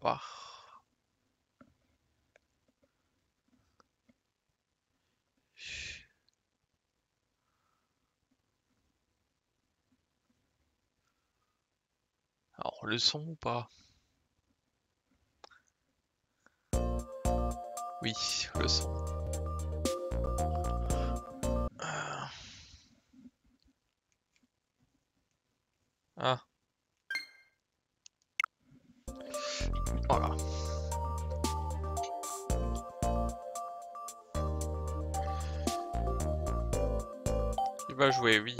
voir. Alors, le son ou pas? Oui, le son. Euh. Ah. va jouer, oui.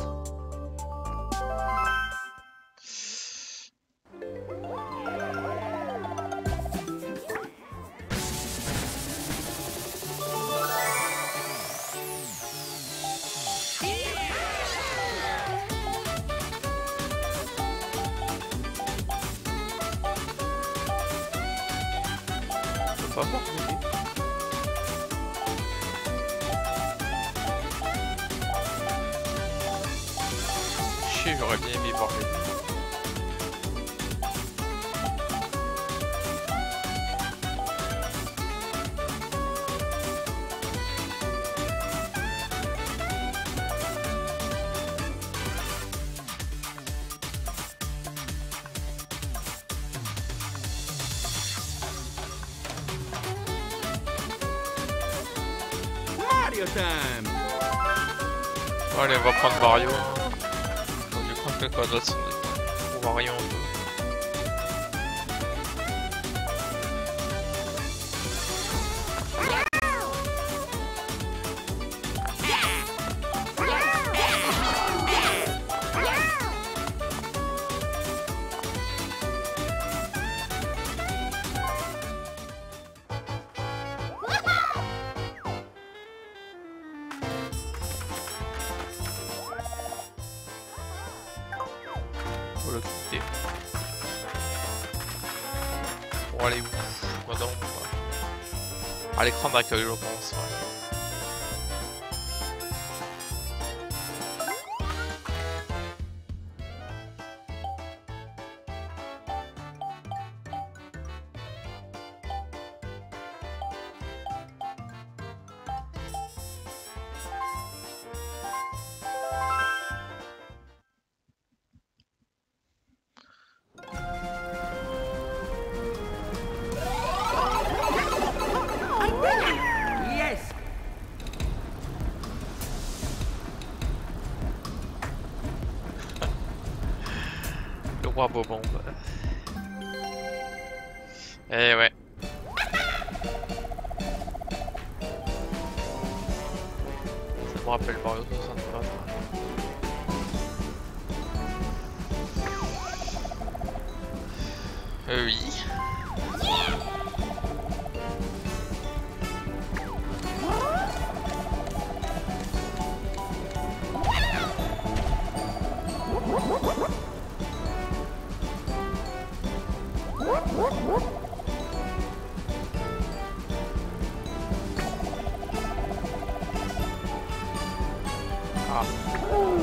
l'écran d'accueil, je pense. Oh.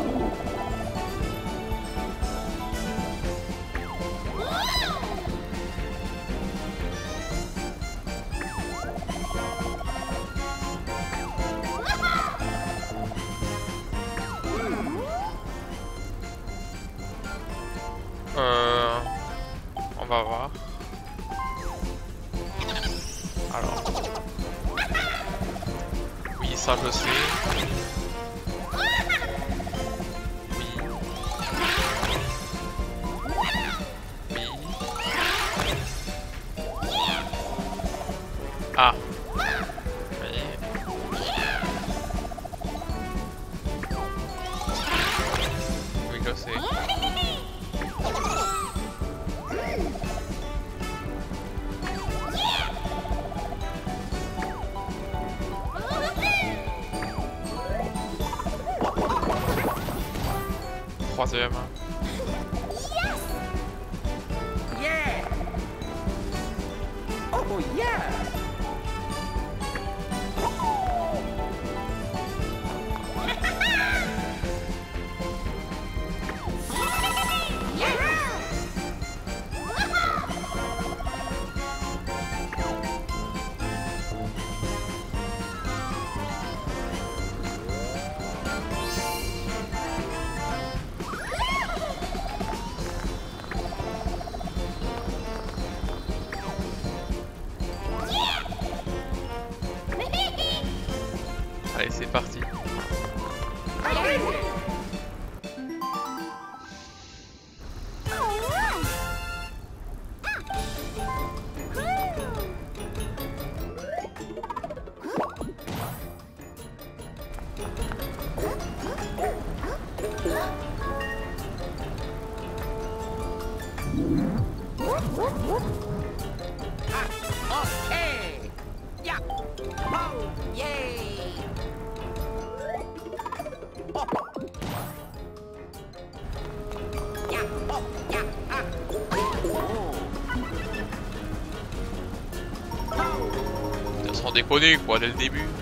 Oh. Sans déconner quoi dès le début.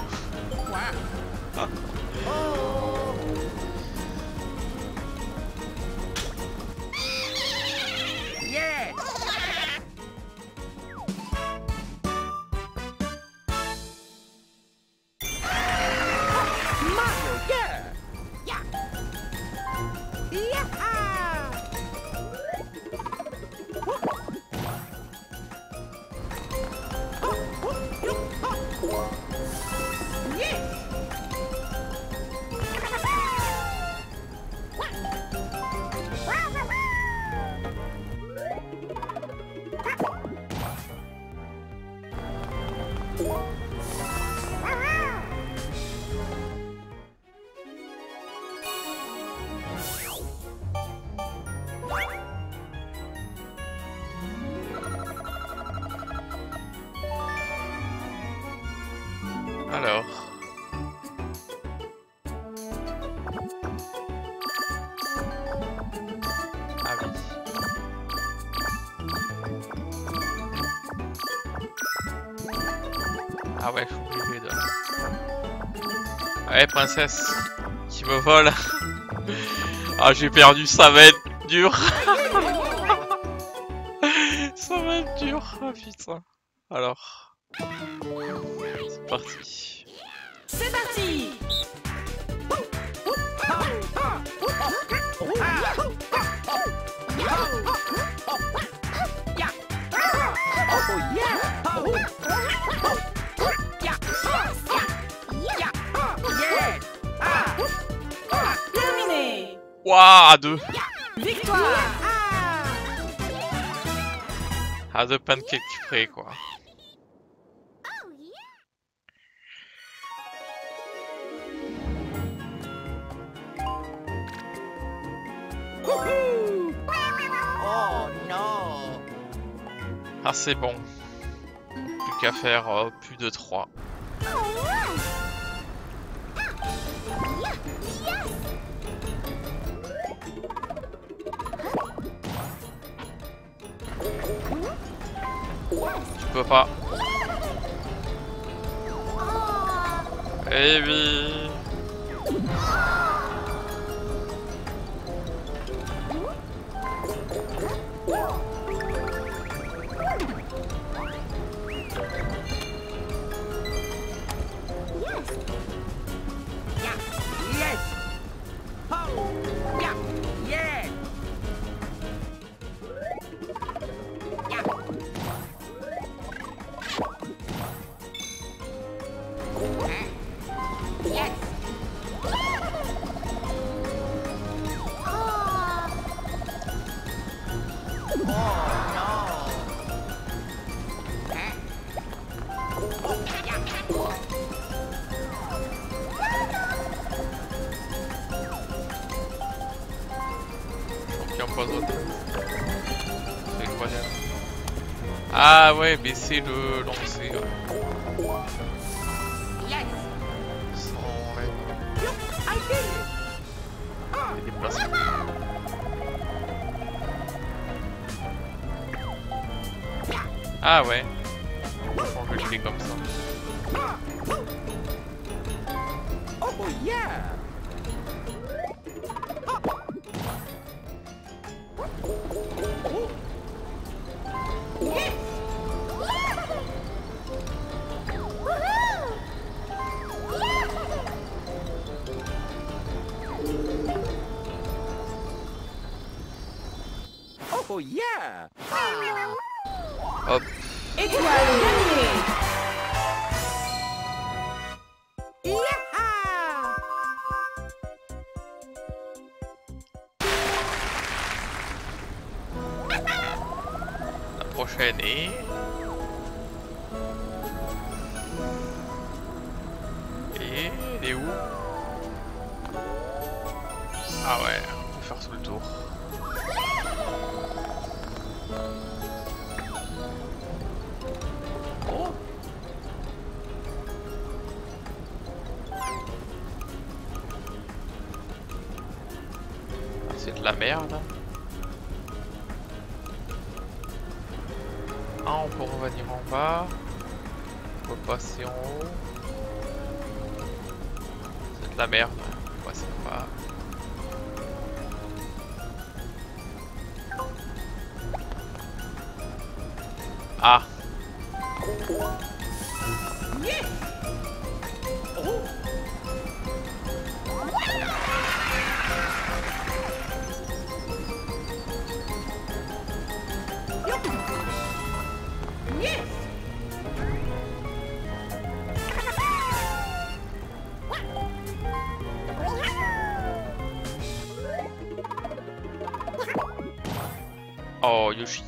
Ah ouais, je suis obligé de... Ouais, princesse, qui me vole. ah, j'ai perdu, ça va être dur. ça va être dur, ah putain. Alors, c'est parti. C'est parti À deux. Victoire À deux pancakes près, quoi. Ah, c'est bon. Plus qu'à faire euh, plus de 3. Tu peux pas. Eh oui. Ah ouais, mais merde. Ah, on peut revenir en bas. On peut passer en haut. C'est de la merde. On peut passer en bas. Ah Yoshi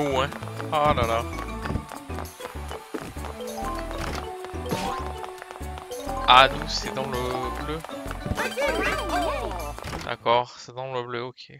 Hein là là. Ah, nous, c'est dans le bleu. D'accord, c'est dans le bleu, ok.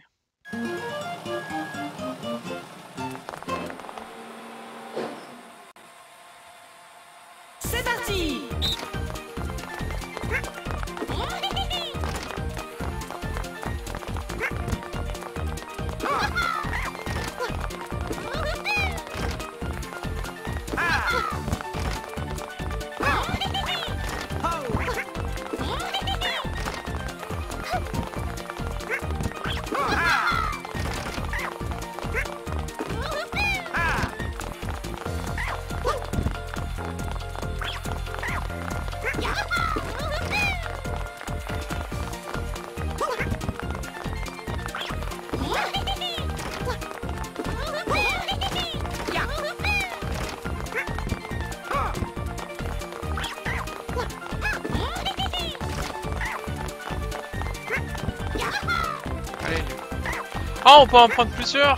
On peut en prendre plusieurs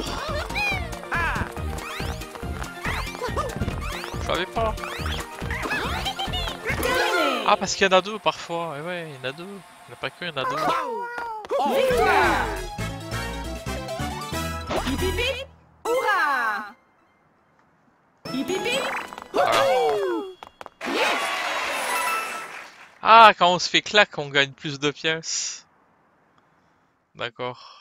Je savais pas. Ah, parce qu'il y en a deux parfois. Et ouais, il y en a deux. Il n'y a pas qu'un, il y en a deux. Ah, quand on se fait claque, on gagne plus de pièces. D'accord.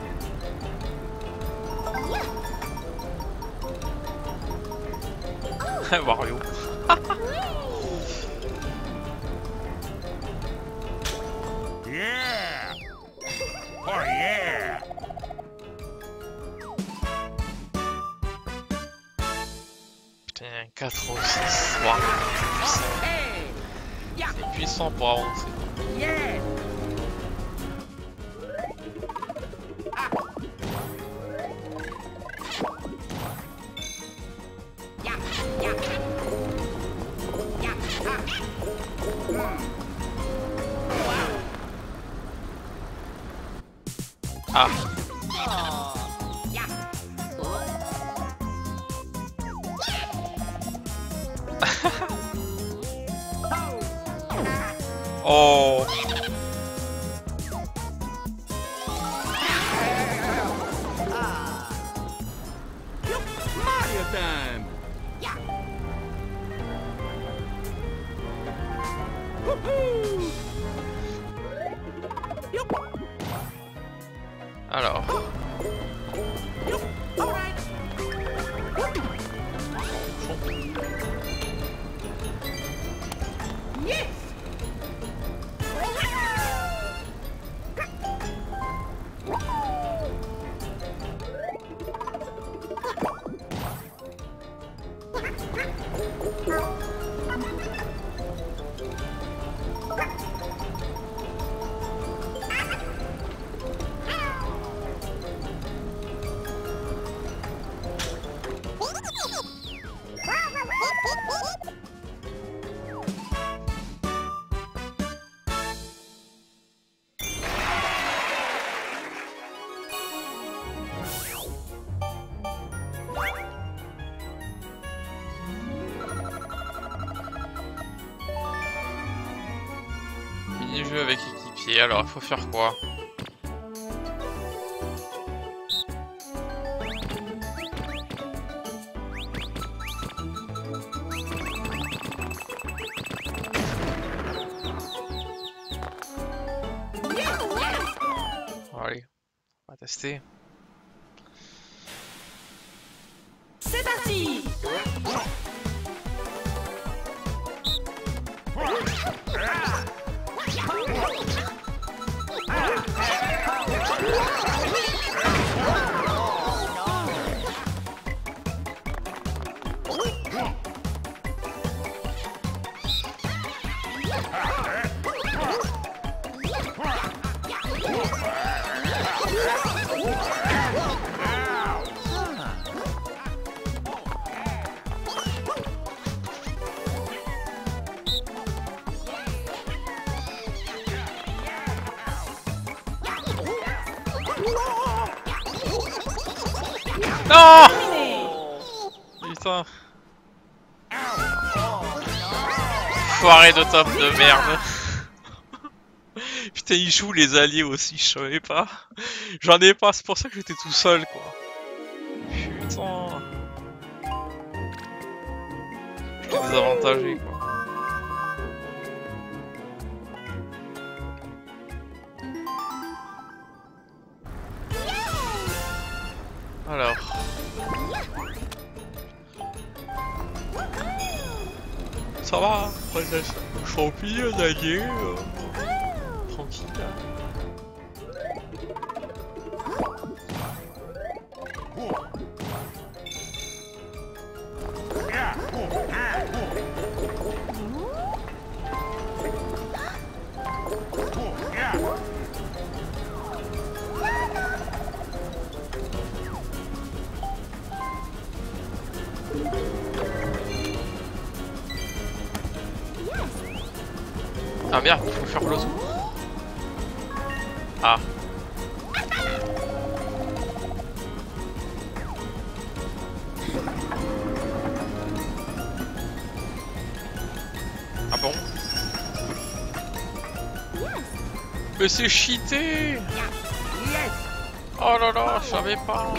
Wario. Yeah! Oh yeah! Putain, 4 ou 6. Waouh. Hey! C'est puissant pour avancer. Alors il faut faire quoi? De top de merde Putain, il joue les alliés aussi, je savais pas. J'en ai pas, c'est pour ça que j'étais tout seul, quoi. Putain. Je suis désavantagé, quoi. Va, Champignon, allié, euh, tranquille. C'est cheaté! Oh là là, je savais pas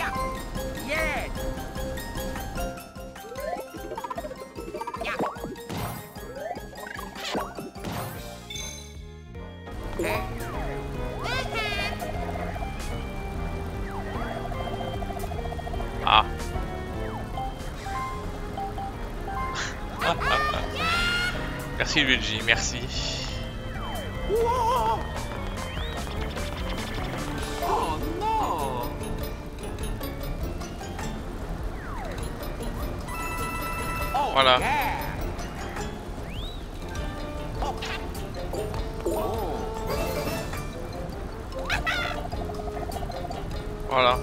Voilà.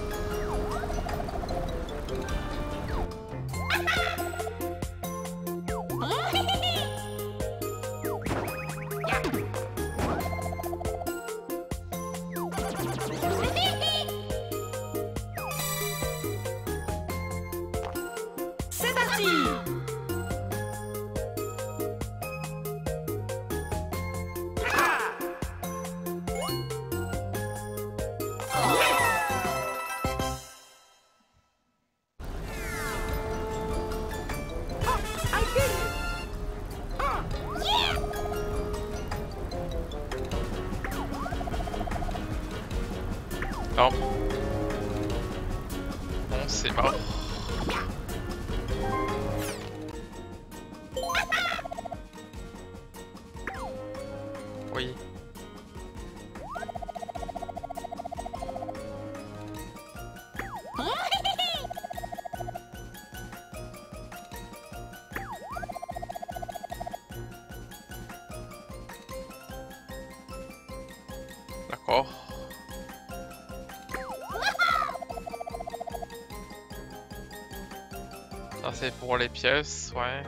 Pour les pièces, ouais.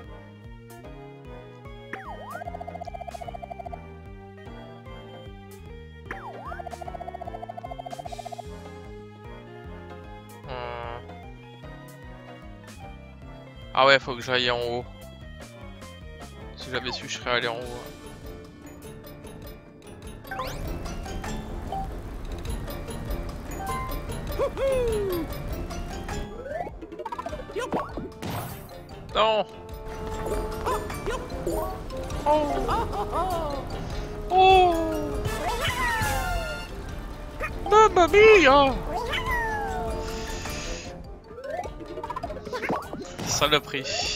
Hmm. Ah ouais, faut que j'aille en haut. Si j'avais su, je serais allé en haut. Non. Oh. Oh. Mamma mia. Saloperie.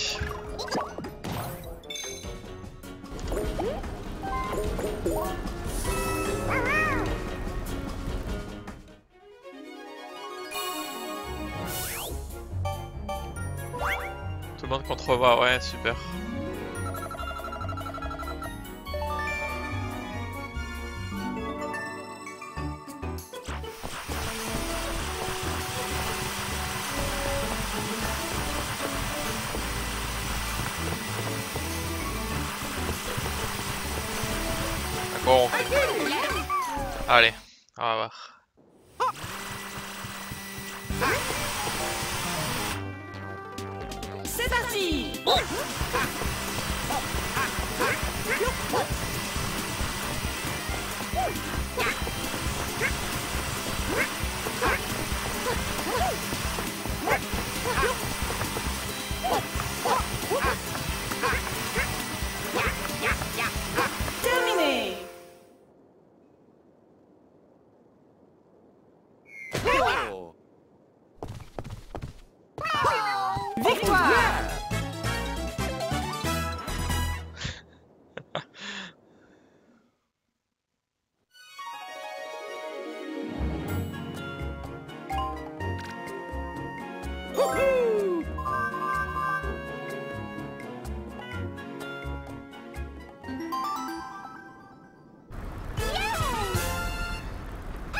Contreva, ouais, super.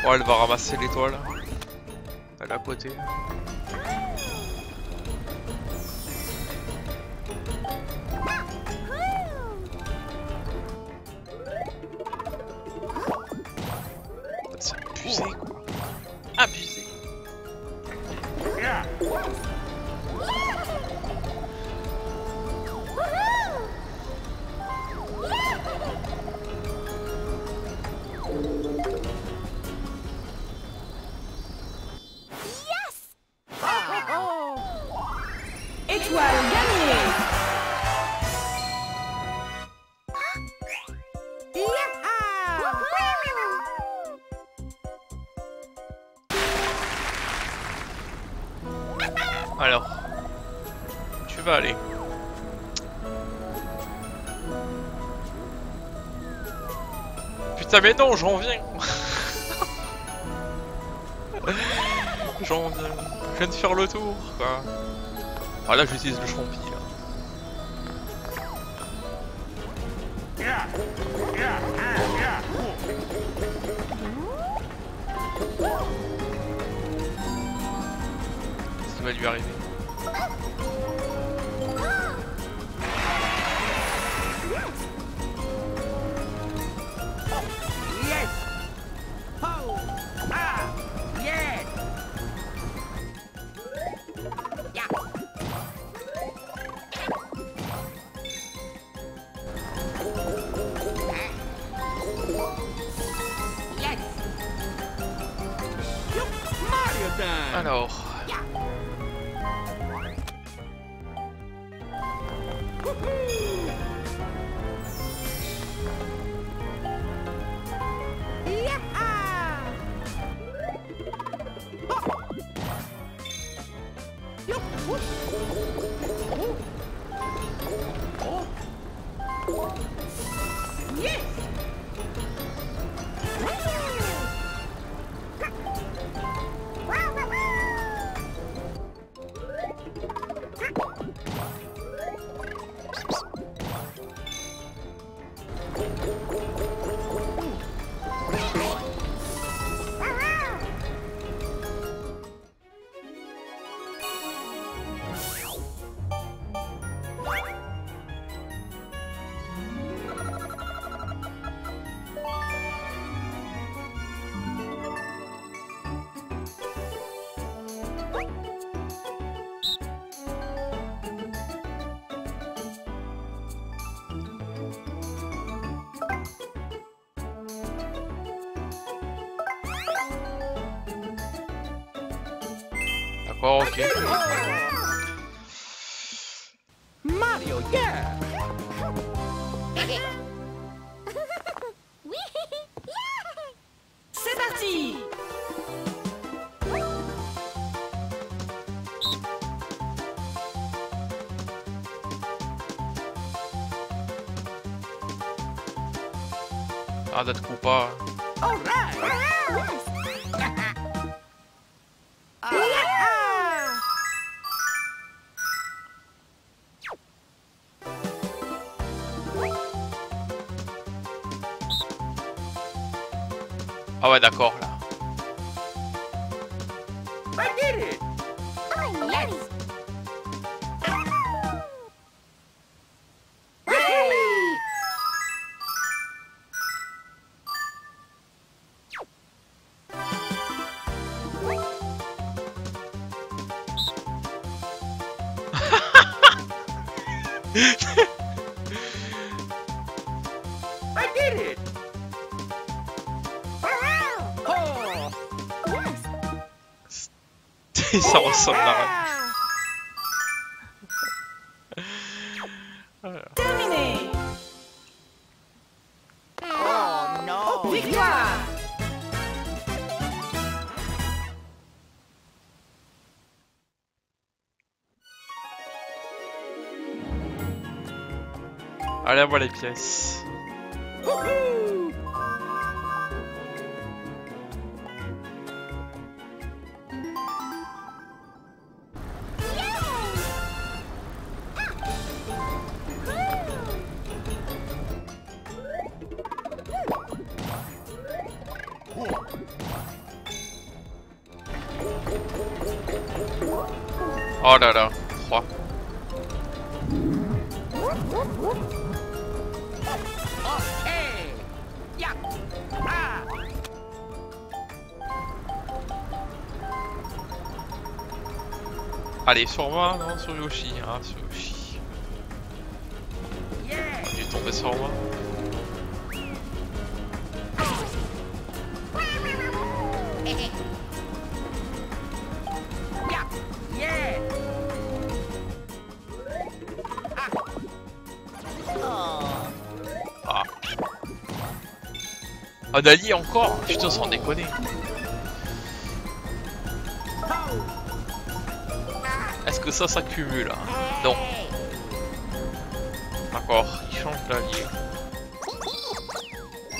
Oh, elle va ramasser l'étoile. Elle a poté. C'est Putain mais non, j'en viens. j'en viens. Je viens de faire le tour quoi. Ah là j'utilise le champi Mario time. D'accord, ok. Mario, yeah! C'est parti. Ah, d'être coup pas. All right! Ah d'accord, Allez, à moi les pièces. Allez, sur moi, non, sur Yoshi. Hein, sur Yoshi. Il est tombé sur moi. Ah! Ah. Ah, Dali encore Putain, sans déconner. Que ça s'accumule hein Non. D'accord, il change d'allié.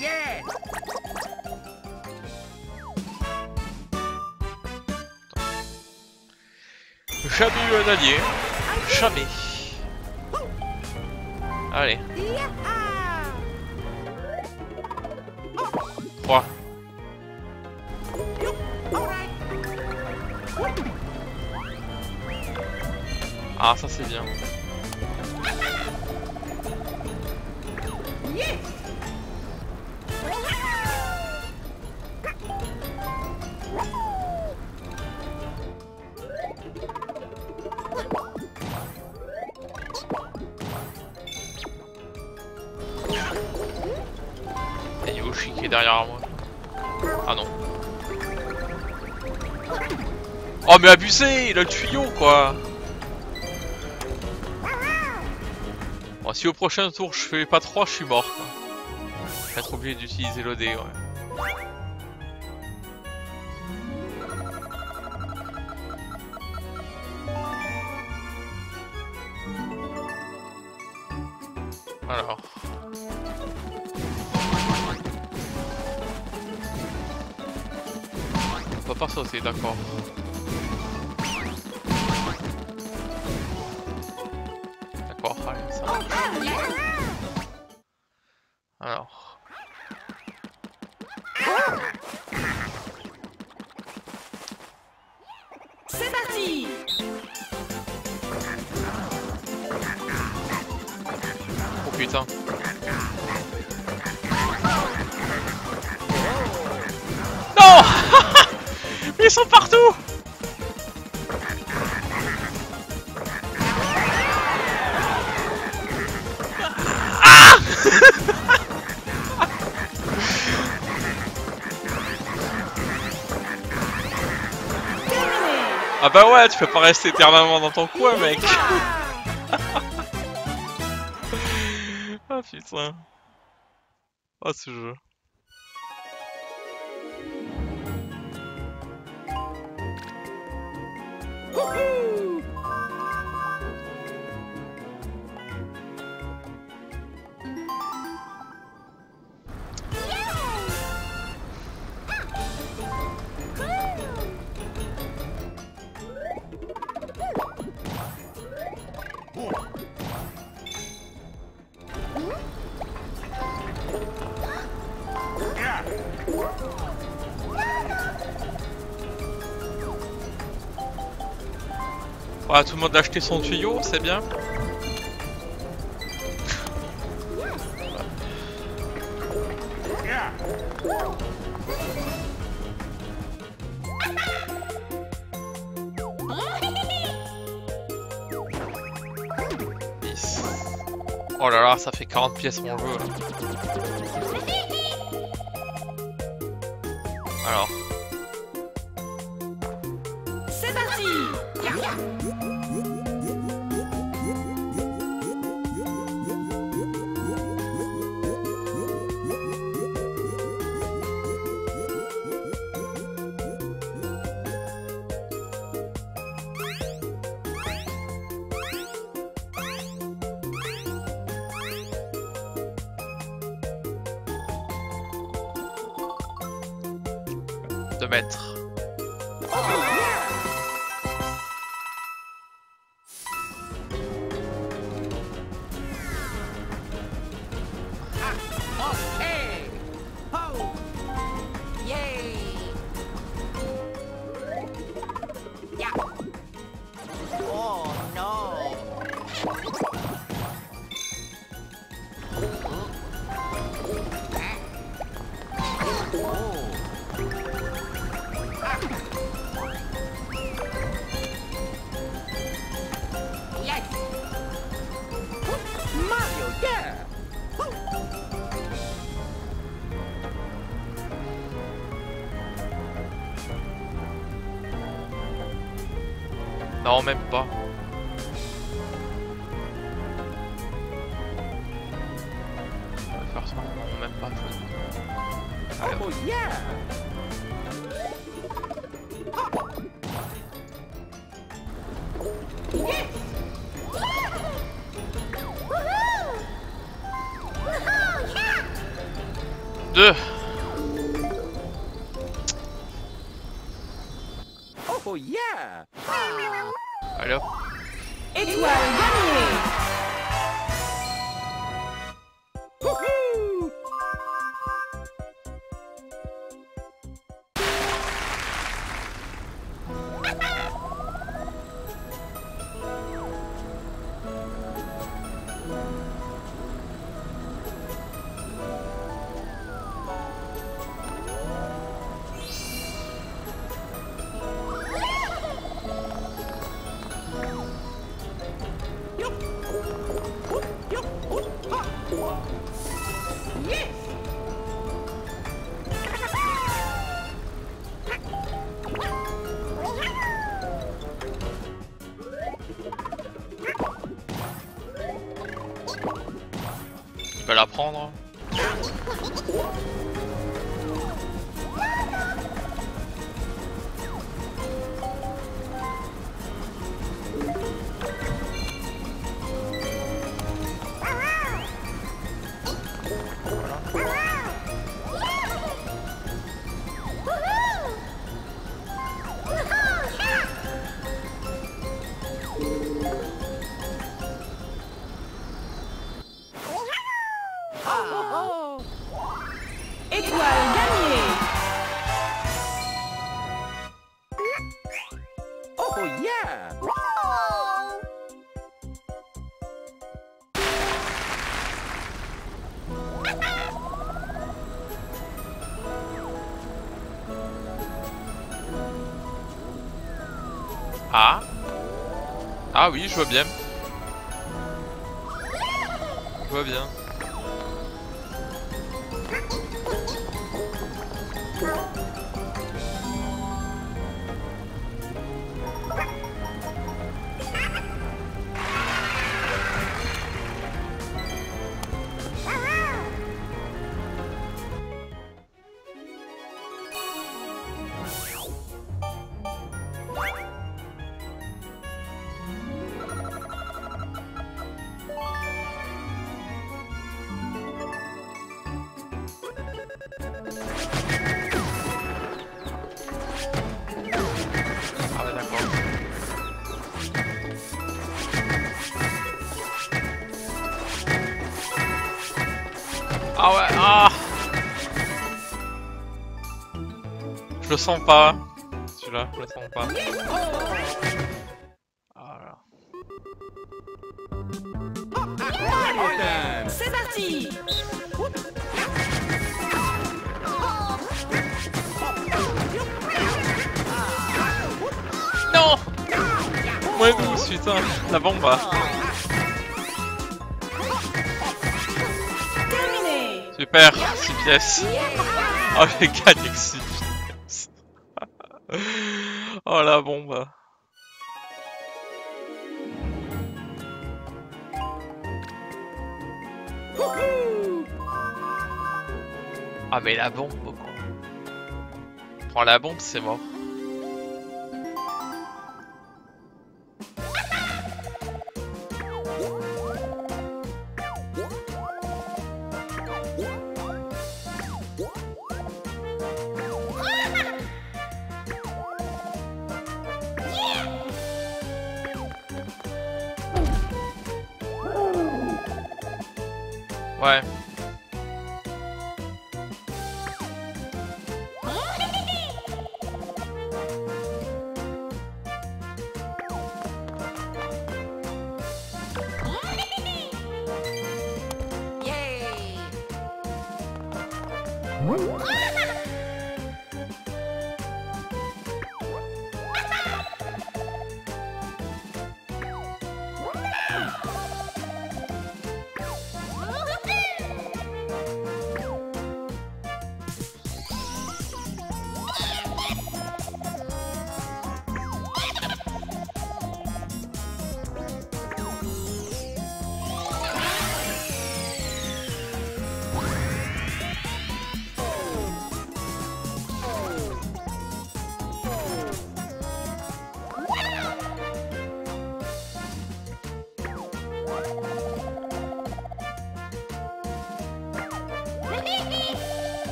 Yeah! Jamais eu un allié. Jamais. Allez, mais abusé, il a le tuyau quoi Bon si au prochain tour je fais pas 3 je suis mort quoi. J'ai trop oublié d'utiliser le dé. Alors. On va pas sauter, d'accord. Ah bah ouais, tu peux pas rester éternellement dans ton coin, mec Ah putain. Ah ce jeu. Acheté son tuyau, c'est bien. Oh là là, ça fait 40 pièces mon jeu. Oh yeah. Deux. Oh yeah. Oh, yeah! Ah Ah oui, je vois bien. Je vois bien. Sens pas. Celui-là, je le sens pas. Là. Mario time. C'est parti Non Moins 12, putain, la bombe Super, 6 pièces. Oh, j'ai gagné Ah mais la bombe. Prends la bombe, c'est mort.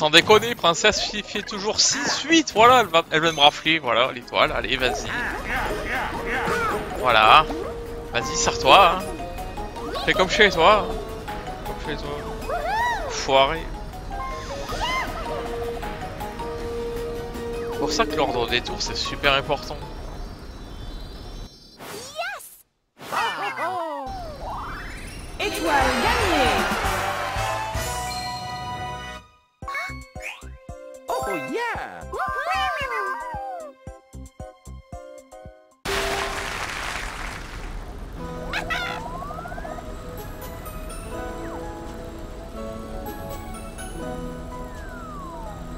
Sans déconner, princesse fait toujours 6-8, voilà, elle, va, elle va me rafler, voilà, l'étoile, allez, vas-y. Voilà. Vas-y, serre-toi. Hein. Fais comme chez toi. Comme chez toi. Foiré. C'est pour ça que l'ordre des tours, c'est super important. Étoile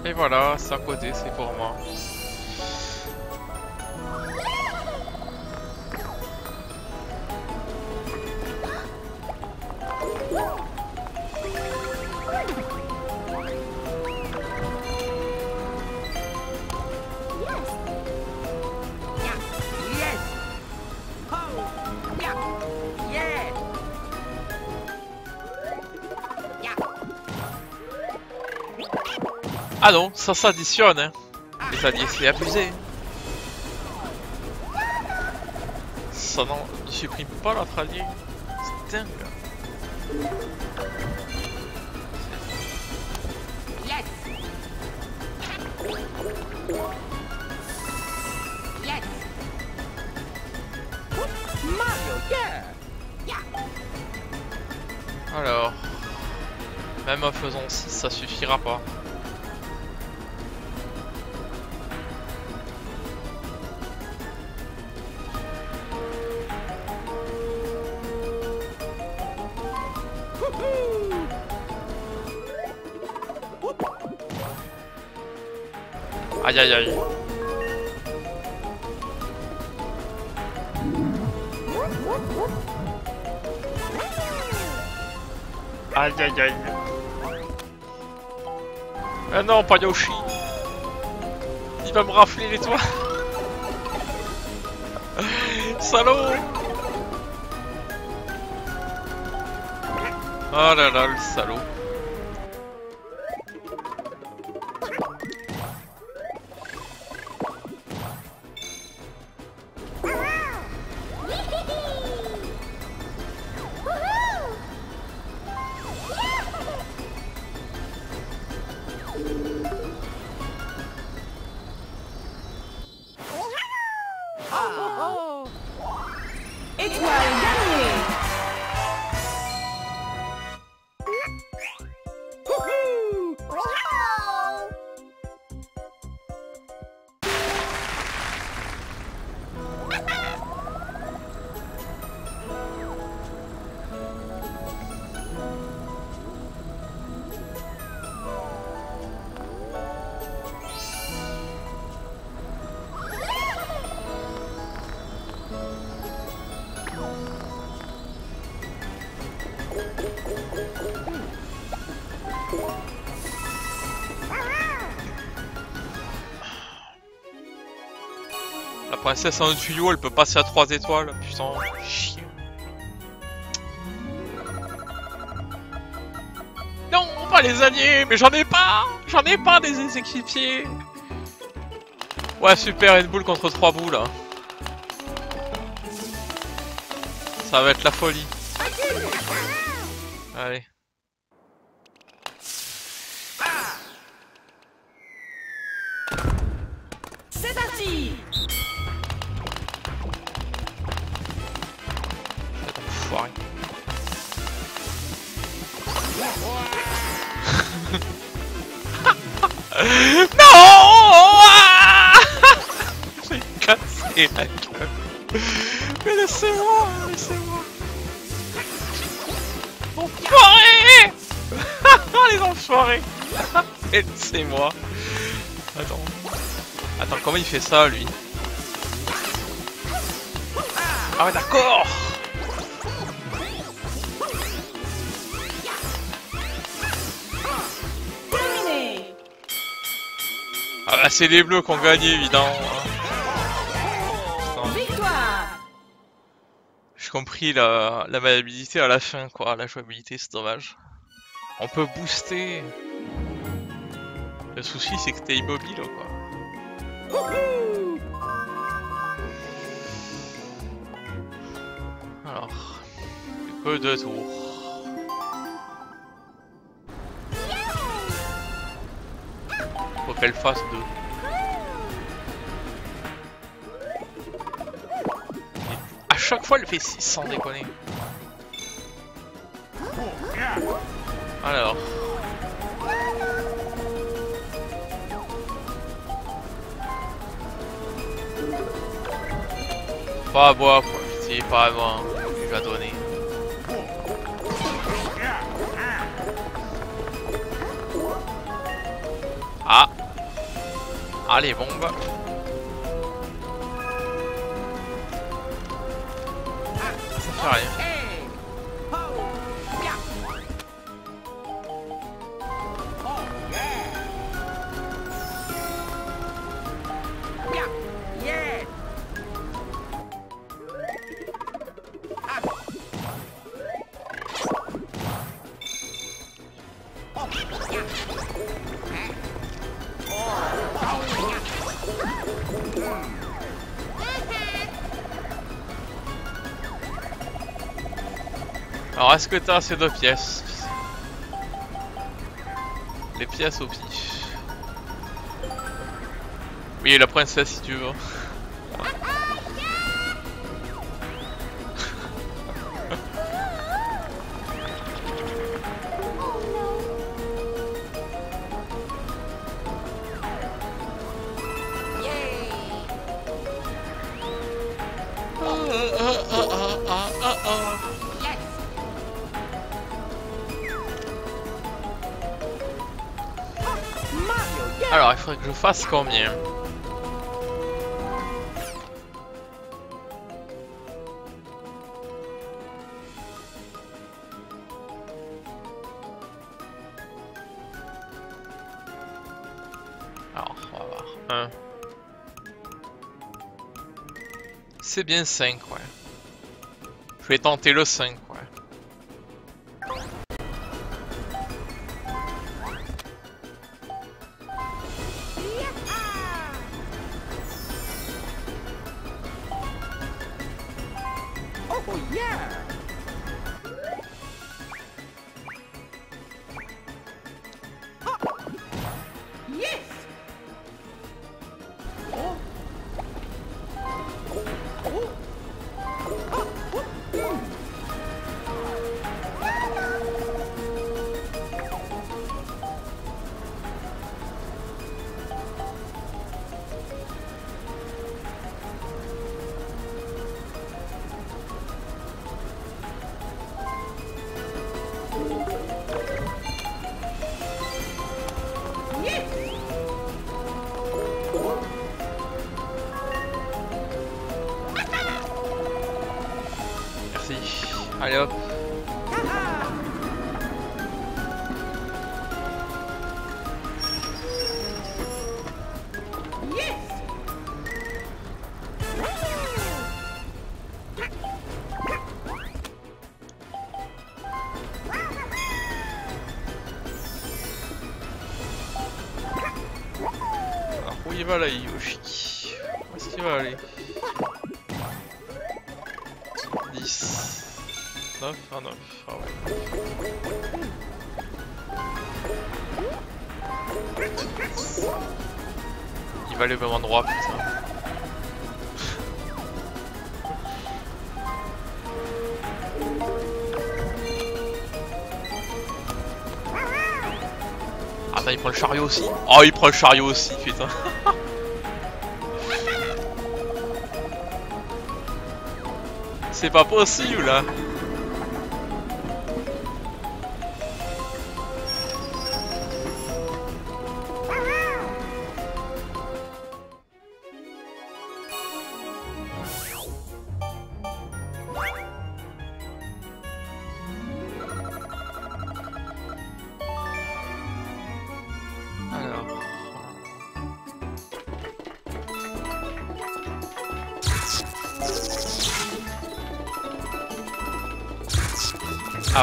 Et voilà, c'est à c'est pour moi. Ah non, ça s'additionne, hein. Les alliés, c'est abusé. Ça ne supprime pas l'autre allié. C'est dingue. Alors, même en faisant ça suffira pas. Aïe aïe aïe. Aïe aïe aïe. Ah non, pas Yoshi. Il va me rafler les toits. Salaud Oh là là, le salaud. La princesse en tuyau, elle peut passer à 3 étoiles. Putain, chien. Non, pas les alliés, mais j'en ai pas J'en ai pas des équipiers Ouais, super, une boule contre 3 boules. hein. Ça va être la folie. Cassé la gueule. Mais laissez-moi, laissez-moi. Enfoiré Les enfoirés Laissez-moi. Attends. Attends, comment il fait ça, lui? Ah ouais, d'accord. Ah bah c'est les bleus qui ont gagné évidemment. Compris la, la à la fin quoi, la jouabilité c'est dommage. On peut booster. Le souci c'est que t'es immobile quoi. Alors, que deux tours. Faut qu'elle fasse deux. Chaque fois, elle fait 6 sans déconner. Alors. Pas à boire, pour pitié, pas à moi. Il va donner. Ah Ah les bombes Ça que t'as ces deux pièces Les pièces au pif. Oui, la princesse si tu veux. Fasse combien? Alors, on va voir. 1. C'est bien 5, ouais. Je vais tenter le 5, ouais. Attends, il prend le chariot aussi Oh, il prend le chariot aussi, putain. C'est pas possible là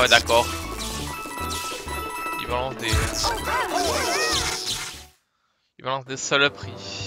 d'accord. Il balance des... Il balance des saloperies.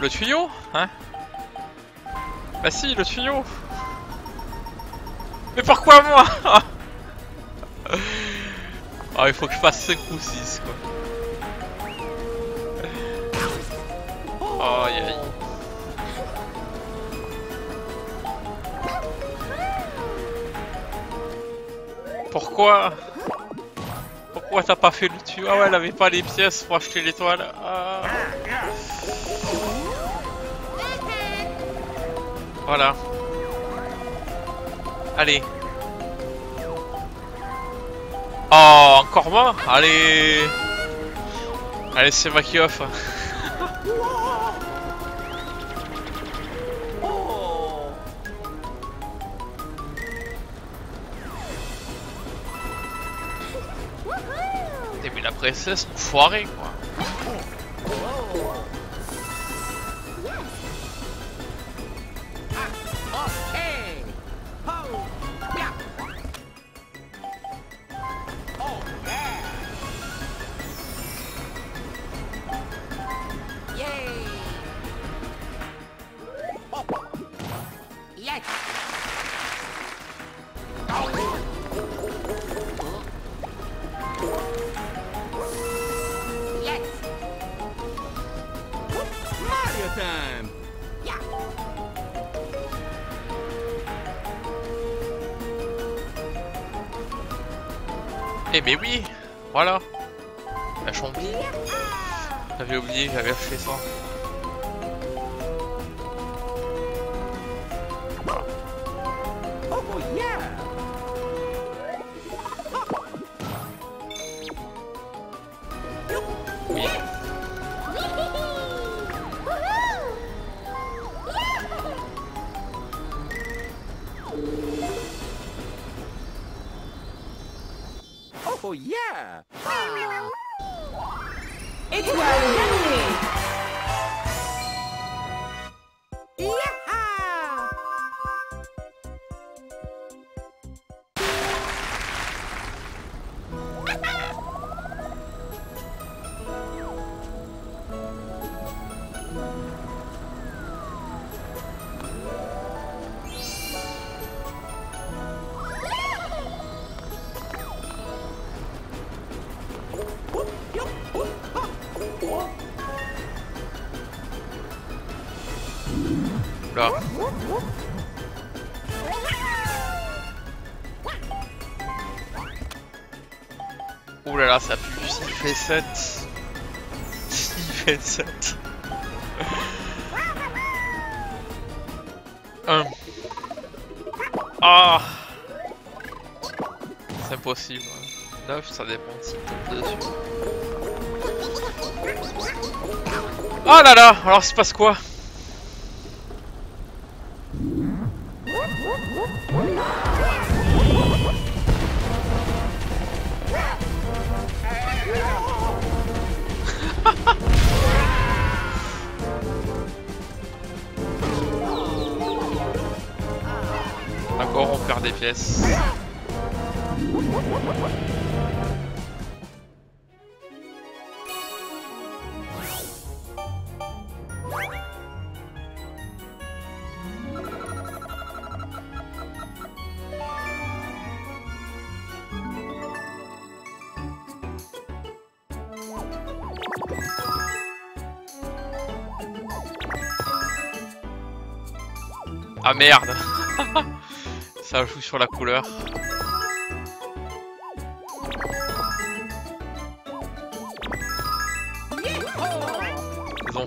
Le tuyau Hein Bah si, le tuyau Mais pourquoi moi Ah, il faut que je fasse 5 ou 6 quoi. Aïe aïe. Pourquoi Pourquoi t'as pas fait le tuyau Ah ouais, elle avait pas les pièces pour acheter l'étoile. Ah. Voilà. Allez. Oh, encore moi Allez. Allez, c'est moi qui offre. Oh. précès sont foirés quoi. Oh, yeah. Là ça pue. S'il fait 7. S'il fait 7. 1. Ah C'est impossible. 9, ça dépend si tombe dessus. Oh là là Alors, il se passe quoi? Ah merde Ça joue sur la couleur. Ils ont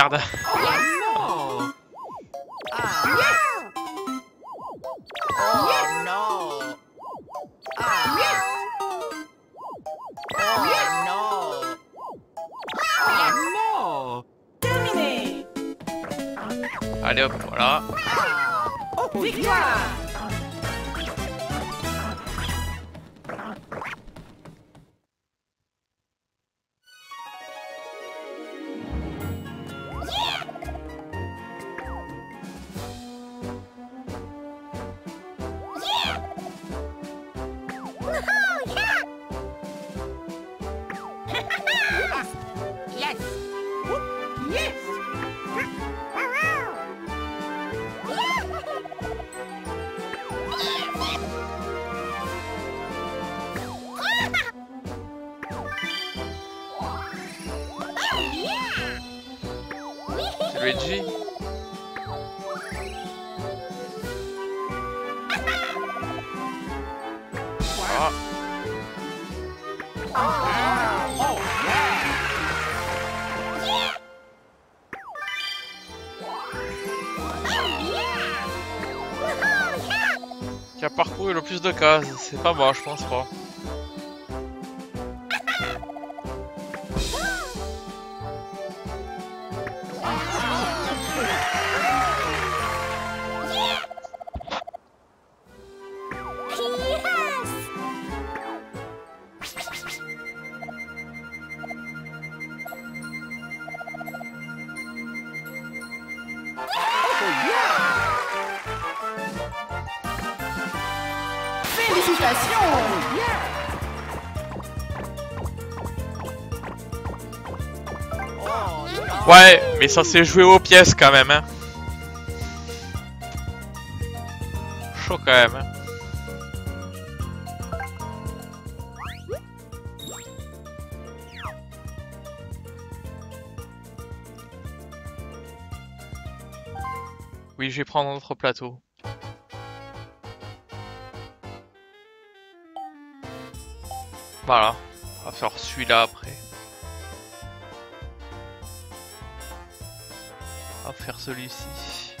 Merde. Oh, Oh, no. Oh, no. Oh, Terminé. Allez hop, voilà. Ah. Qui a parcouru le plus de cases, c'est pas moi, je pense pas. Ça s'est joué aux pièces quand même, hein. Chaud quand même, hein. Oui, je vais prendre un autre plateau. Voilà, on va faire celui-là après. Celui-ci.